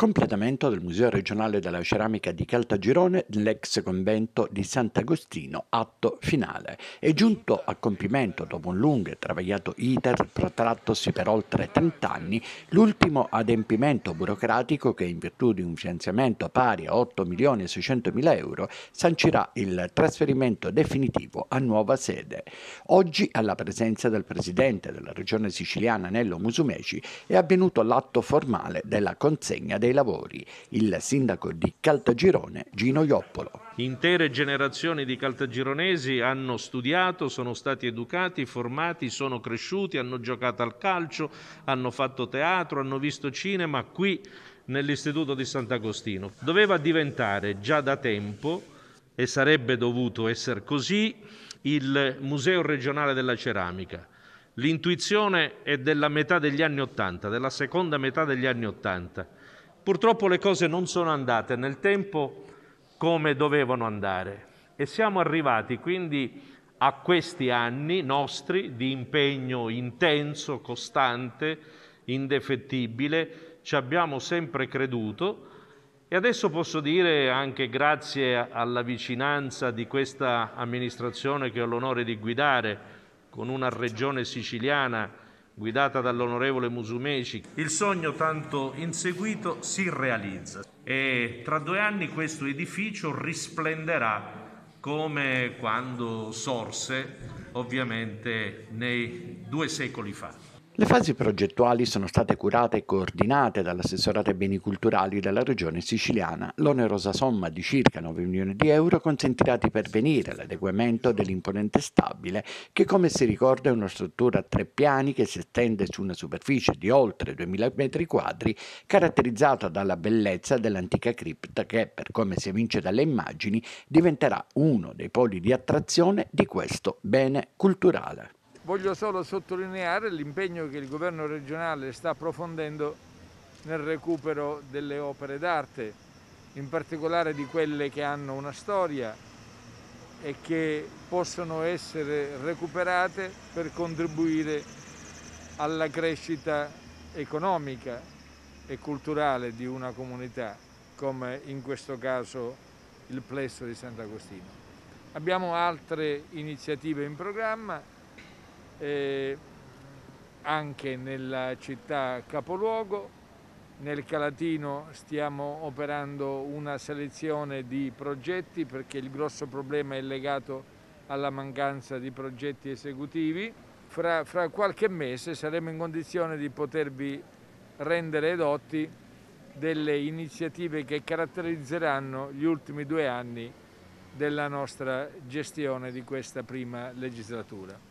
Completamento del Museo regionale della ceramica di Caltagirone nell'ex convento di Sant'Agostino, atto finale. È giunto a compimento dopo un lungo e travagliato iter protrattosi per oltre 30 anni l'ultimo adempimento burocratico che in virtù di un finanziamento pari a 8 milioni e 600 mila euro sancirà il trasferimento definitivo a nuova sede. Oggi alla presenza del presidente della regione siciliana Nello Musumeci è avvenuto l'atto formale della consegna dei dei lavori, il sindaco di Caltagirone Gino Ioppolo. Intere generazioni di caltagironesi hanno studiato, sono stati educati, formati, sono cresciuti, hanno giocato al calcio, hanno fatto teatro, hanno visto cinema qui nell'Istituto di Sant'Agostino. Doveva diventare già da tempo, e sarebbe dovuto essere così, il Museo regionale della ceramica. L'intuizione è della metà degli anni Ottanta, della seconda metà degli anni Ottanta. Purtroppo le cose non sono andate nel tempo come dovevano andare e siamo arrivati quindi a questi anni nostri di impegno intenso, costante, indefettibile, ci abbiamo sempre creduto e adesso posso dire anche grazie alla vicinanza di questa amministrazione che ho l'onore di guidare con una regione siciliana guidata dall'onorevole Musumeci, il sogno tanto inseguito si realizza e tra due anni questo edificio risplenderà come quando sorse ovviamente nei due secoli fa. Le fasi progettuali sono state curate e coordinate dall'assessorato ai beni culturali della regione siciliana. L'onerosa somma di circa 9 milioni di euro consentirà di pervenire all'adeguamento dell'imponente stabile che come si ricorda è una struttura a tre piani che si estende su una superficie di oltre 2000 metri quadri caratterizzata dalla bellezza dell'antica cripta che, per come si evince dalle immagini, diventerà uno dei poli di attrazione di questo bene culturale. Voglio solo sottolineare l'impegno che il governo regionale sta approfondendo nel recupero delle opere d'arte, in particolare di quelle che hanno una storia e che possono essere recuperate per contribuire alla crescita economica e culturale di una comunità, come in questo caso il plesso di Sant'Agostino. Abbiamo altre iniziative in programma, eh, anche nella città capoluogo. Nel Calatino stiamo operando una selezione di progetti perché il grosso problema è legato alla mancanza di progetti esecutivi. Fra, fra qualche mese saremo in condizione di potervi rendere edotti delle iniziative che caratterizzeranno gli ultimi due anni della nostra gestione di questa prima legislatura.